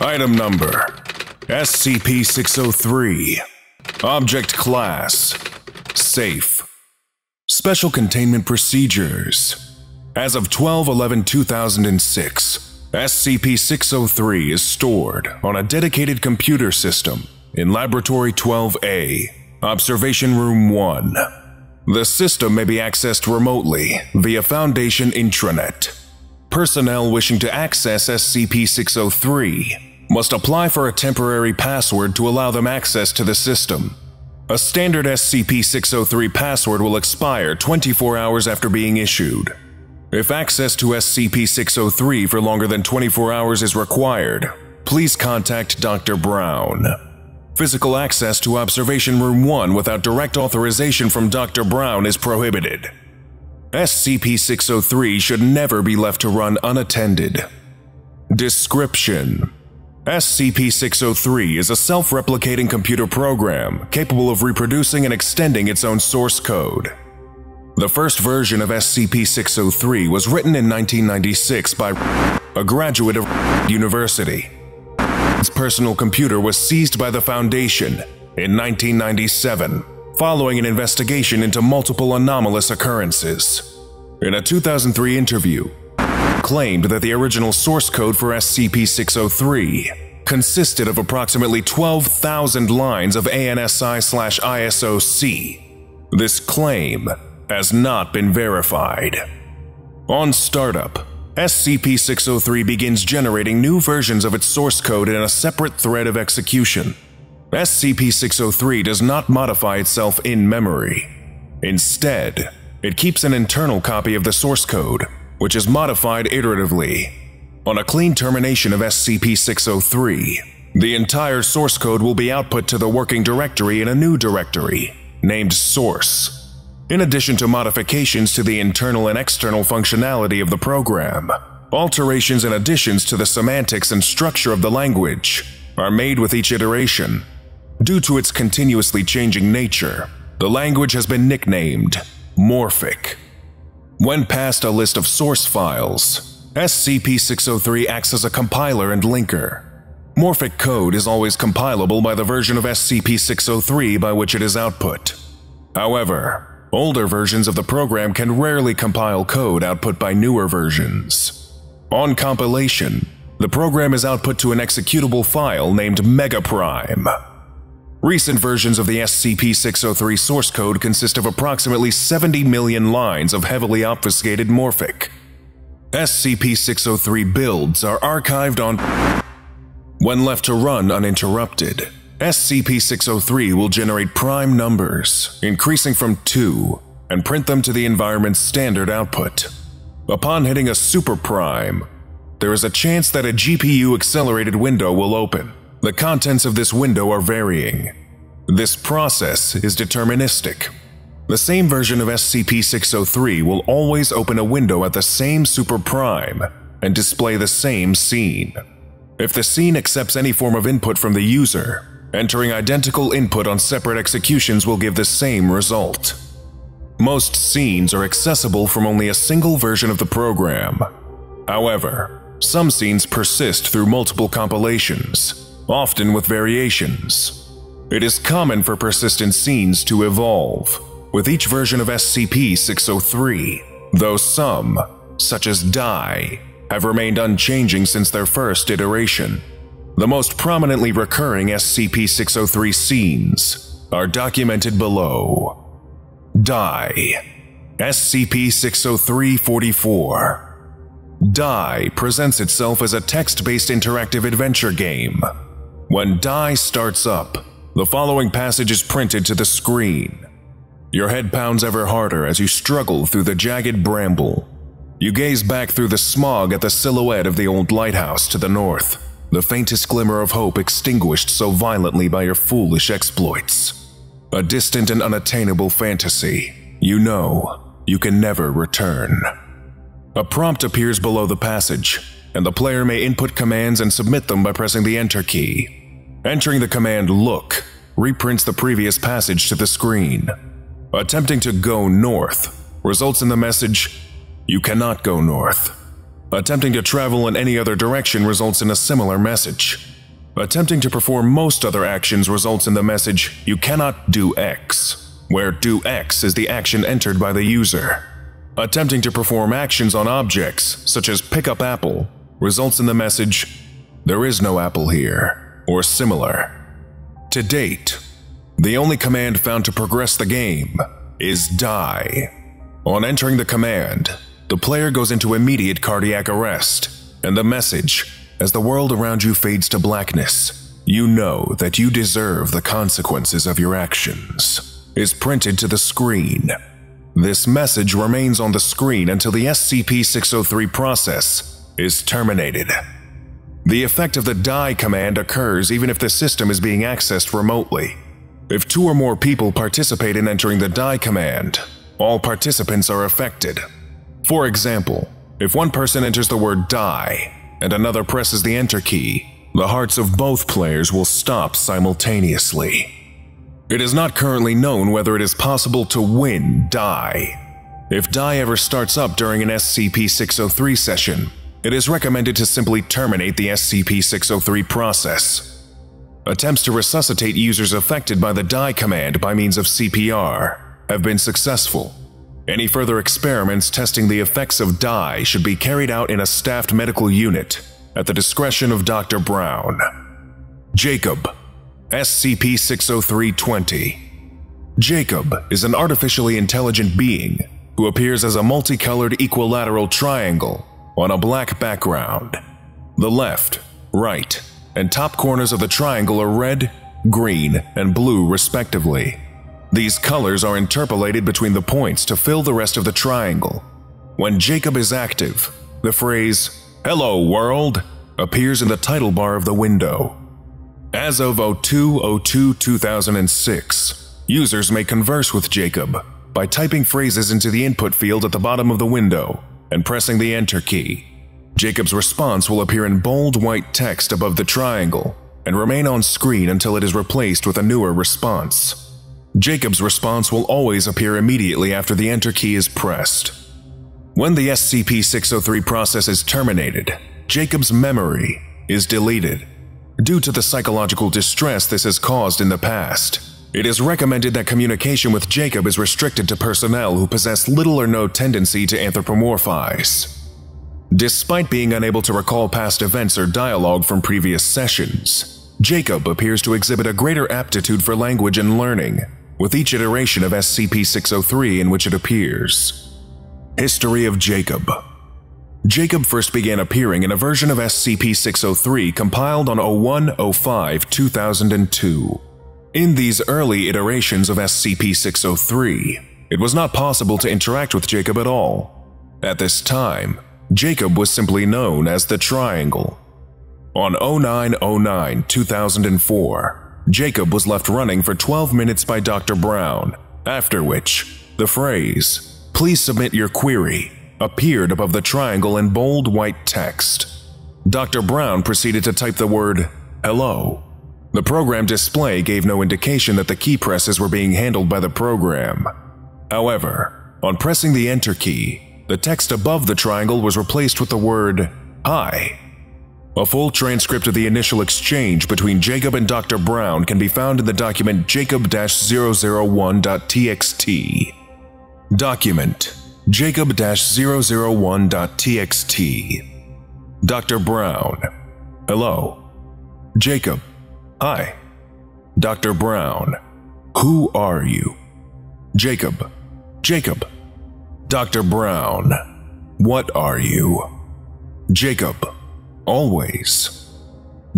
Item number SCP 603. Object Class Safe. Special Containment Procedures. As of 12 11 2006, SCP 603 is stored on a dedicated computer system in Laboratory 12A, Observation Room 1. The system may be accessed remotely via Foundation intranet. Personnel wishing to access SCP 603 must apply for a temporary password to allow them access to the system. A standard SCP 603 password will expire 24 hours after being issued. If access to SCP 603 for longer than 24 hours is required, please contact Dr. Brown. Physical access to Observation Room 1 without direct authorization from Dr. Brown is prohibited. SCP 603 should never be left to run unattended. Description SCP 603 is a self replicating computer program capable of reproducing and extending its own source code. The first version of SCP 603 was written in 1996 by a graduate of University. His personal computer was seized by the Foundation in 1997 following an investigation into multiple anomalous occurrences. In a 2003 interview, claimed that the original source code for SCP-603 consisted of approximately 12,000 lines of ANSI/ISOC. This claim has not been verified. On startup, SCP-603 begins generating new versions of its source code in a separate thread of execution. SCP-603 does not modify itself in memory. Instead, it keeps an internal copy of the source code, which is modified iteratively. On a clean termination of SCP-603, the entire source code will be output to the working directory in a new directory, named Source. In addition to modifications to the internal and external functionality of the program, alterations and additions to the semantics and structure of the language are made with each iteration. Due to its continuously changing nature, the language has been nicknamed Morphic. When passed a list of source files, SCP-603 acts as a compiler and linker. Morphic code is always compilable by the version of SCP-603 by which it is output. However, older versions of the program can rarely compile code output by newer versions. On compilation, the program is output to an executable file named Megaprime. Recent versions of the SCP-603 source code consist of approximately 70 million lines of heavily obfuscated Morphic. SCP-603 builds are archived on when left to run uninterrupted. SCP-603 will generate prime numbers, increasing from 2, and print them to the environment's standard output. Upon hitting a super prime, there is a chance that a GPU-accelerated window will open. The contents of this window are varying. This process is deterministic. The same version of SCP-603 will always open a window at the same super prime and display the same scene. If the scene accepts any form of input from the user, entering identical input on separate executions will give the same result. Most scenes are accessible from only a single version of the program. However, some scenes persist through multiple compilations, often with variations. It is common for persistent scenes to evolve, with each version of SCP-603, though some, such as Die, have remained unchanging since their first iteration. The most prominently recurring SCP-603 scenes are documented below. Die SCP-603-44 Die presents itself as a text-based interactive adventure game when Die starts up, the following passage is printed to the screen. Your head pounds ever harder as you struggle through the jagged bramble. You gaze back through the smog at the silhouette of the old lighthouse to the north, the faintest glimmer of hope extinguished so violently by your foolish exploits. A distant and unattainable fantasy. You know, you can never return. A prompt appears below the passage, and the player may input commands and submit them by pressing the Enter key. Entering the command Look reprints the previous passage to the screen. Attempting to go north results in the message You cannot go north. Attempting to travel in any other direction results in a similar message. Attempting to perform most other actions results in the message, You cannot do X, where do X is the action entered by the user. Attempting to perform actions on objects, such as pick up apple, results in the message, There is no apple here, or similar. To date, the only command found to progress the game is die. On entering the command, the player goes into immediate cardiac arrest, and the message, as the world around you fades to blackness, you know that you deserve the consequences of your actions, is printed to the screen. This message remains on the screen until the SCP-603 process is terminated. The effect of the die command occurs even if the system is being accessed remotely. If two or more people participate in entering the die command, all participants are affected. For example, if one person enters the word die and another presses the enter key, the hearts of both players will stop simultaneously. It is not currently known whether it is possible to win die. If die ever starts up during an SCP-603 session, it is recommended to simply terminate the SCP-603 process. Attempts to resuscitate users affected by the die command by means of CPR have been successful. Any further experiments testing the effects of Die should be carried out in a staffed medical unit at the discretion of Dr. Brown. Jacob, SCP 60320. Jacob is an artificially intelligent being who appears as a multicolored equilateral triangle on a black background. The left, right, and top corners of the triangle are red, green, and blue respectively. These colors are interpolated between the points to fill the rest of the triangle. When Jacob is active, the phrase, Hello World, appears in the title bar of the window. As of 02-02-2006, users may converse with Jacob by typing phrases into the input field at the bottom of the window and pressing the Enter key. Jacob's response will appear in bold white text above the triangle and remain on screen until it is replaced with a newer response. Jacob's response will always appear immediately after the Enter key is pressed. When the SCP-603 process is terminated, Jacob's memory is deleted. Due to the psychological distress this has caused in the past, it is recommended that communication with Jacob is restricted to personnel who possess little or no tendency to anthropomorphize. Despite being unable to recall past events or dialogue from previous sessions, Jacob appears to exhibit a greater aptitude for language and learning, with each iteration of SCP-603 in which it appears. History of Jacob Jacob first began appearing in a version of SCP-603 compiled on 01-05-2002. In these early iterations of SCP-603, it was not possible to interact with Jacob at all. At this time, Jacob was simply known as the Triangle. On 09-09-2004, Jacob was left running for 12 minutes by Dr. Brown, after which, the phrase, Please submit your query, appeared above the triangle in bold white text. Dr. Brown proceeded to type the word, Hello. The program display gave no indication that the key presses were being handled by the program. However, on pressing the Enter key, the text above the triangle was replaced with the word, Hi. A full transcript of the initial exchange between Jacob and Dr. Brown can be found in the document Jacob-001.txt. Document Jacob-001.txt. Dr. Brown. Hello. Jacob. Hi. Dr. Brown. Who are you? Jacob. Jacob. Dr. Brown. What are you? Jacob. Always.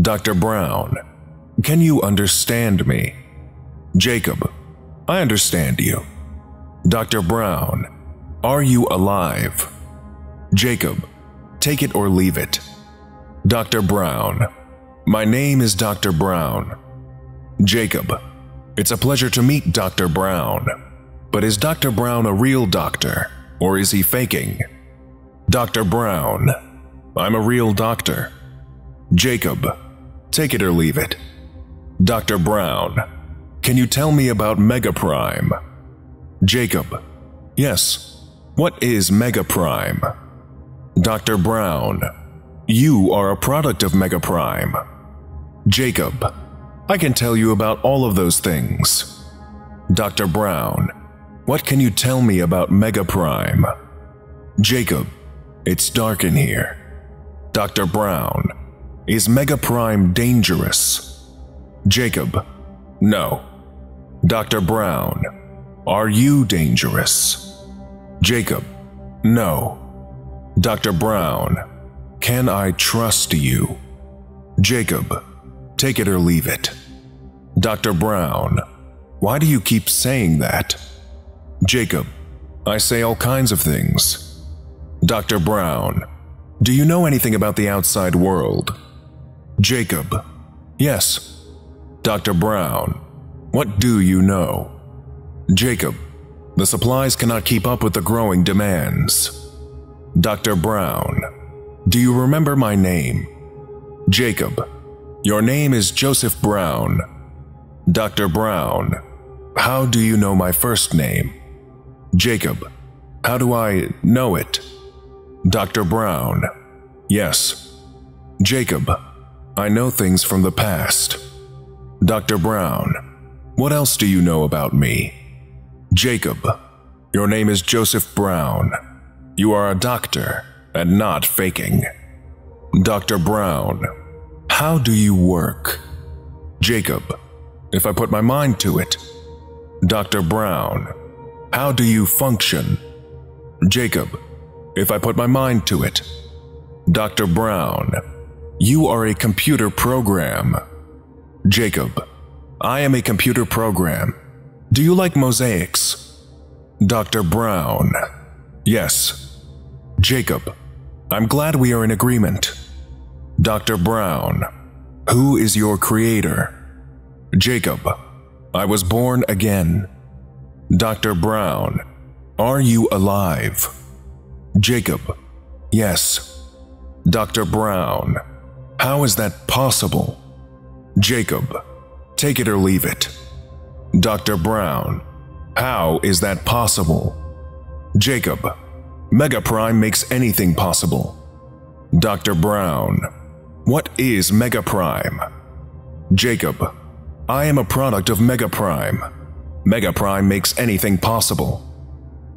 Dr. Brown, can you understand me? Jacob, I understand you. Dr. Brown, are you alive? Jacob, take it or leave it. Dr. Brown, my name is Dr. Brown. Jacob, it's a pleasure to meet Dr. Brown. But is Dr. Brown a real doctor, or is he faking? Dr. Brown, I'm a real doctor. Jacob, take it or leave it. Dr. Brown, can you tell me about Megaprime? Jacob, yes. What is Megaprime? Dr. Brown, you are a product of Megaprime. Jacob, I can tell you about all of those things. Dr. Brown, what can you tell me about Megaprime? Jacob, it's dark in here. Dr. Brown, is Megaprime dangerous? Jacob, no. Dr. Brown, are you dangerous? Jacob, no. Dr. Brown, can I trust you? Jacob, take it or leave it. Dr. Brown, why do you keep saying that? Jacob, I say all kinds of things. Dr. Brown, do you know anything about the outside world? Jacob, yes. Dr. Brown, what do you know? Jacob, the supplies cannot keep up with the growing demands. Dr. Brown, do you remember my name? Jacob, your name is Joseph Brown. Dr. Brown, how do you know my first name? Jacob, how do I know it? Dr. Brown, yes. Jacob, I know things from the past. Dr. Brown, what else do you know about me? Jacob, your name is Joseph Brown. You are a doctor and not faking. Dr. Brown, how do you work? Jacob, if I put my mind to it. Dr. Brown, how do you function? Jacob, if I put my mind to it. Dr. Brown, you are a computer program. Jacob, I am a computer program. Do you like mosaics? Dr. Brown, yes. Jacob, I'm glad we are in agreement. Dr. Brown, who is your creator? Jacob, I was born again. Dr. Brown, are you alive? Jacob, yes. Dr. Brown, how is that possible? Jacob, take it or leave it. Dr. Brown, how is that possible? Jacob, Megaprime makes anything possible. Dr. Brown, what is Megaprime? Jacob, I am a product of Megaprime. Mega Prime makes anything possible.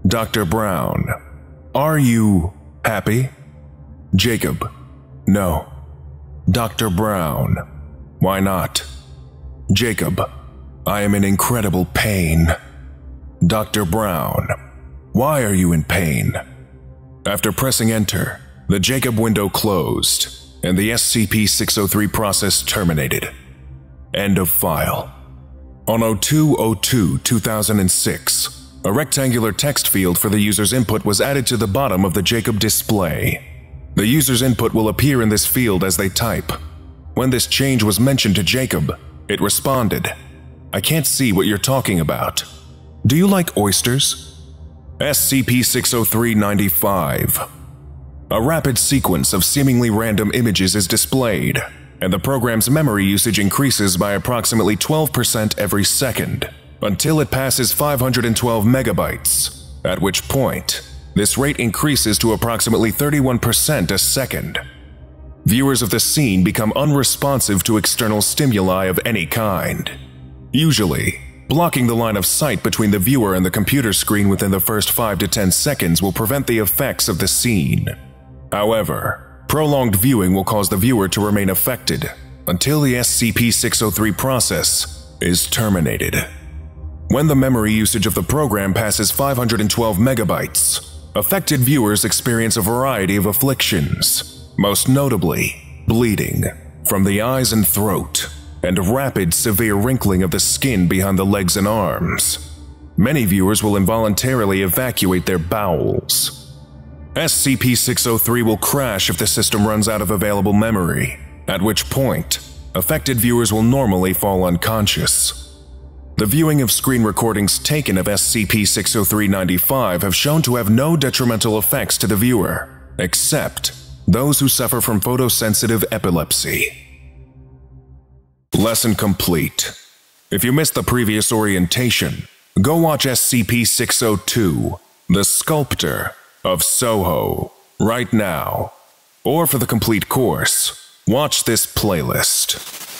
Dr. Brown, are you happy? Jacob, no. Dr. Brown, why not? Jacob, I am in incredible pain. Dr. Brown, why are you in pain? After pressing enter, the Jacob window closed and the SCP-603 process terminated. End of file. On 0202-2006, a rectangular text field for the user's input was added to the bottom of the Jacob display. The user's input will appear in this field as they type. When this change was mentioned to Jacob, it responded, I can't see what you're talking about. Do you like oysters? SCP-603-95. A rapid sequence of seemingly random images is displayed, and the program's memory usage increases by approximately 12% every second, until it passes 512 megabytes, at which point, this rate increases to approximately 31% a second. Viewers of the scene become unresponsive to external stimuli of any kind. Usually, Blocking the line of sight between the viewer and the computer screen within the first 5 to 10 seconds will prevent the effects of the scene. However, prolonged viewing will cause the viewer to remain affected until the SCP-603 process is terminated. When the memory usage of the program passes 512 megabytes, affected viewers experience a variety of afflictions, most notably bleeding from the eyes and throat and rapid, severe wrinkling of the skin behind the legs and arms. Many viewers will involuntarily evacuate their bowels. SCP-603 will crash if the system runs out of available memory, at which point, affected viewers will normally fall unconscious. The viewing of screen recordings taken of SCP-603-95 have shown to have no detrimental effects to the viewer, except those who suffer from photosensitive epilepsy. Lesson complete. If you missed the previous orientation, go watch SCP-602, The Sculptor of Soho, right now. Or for the complete course, watch this playlist.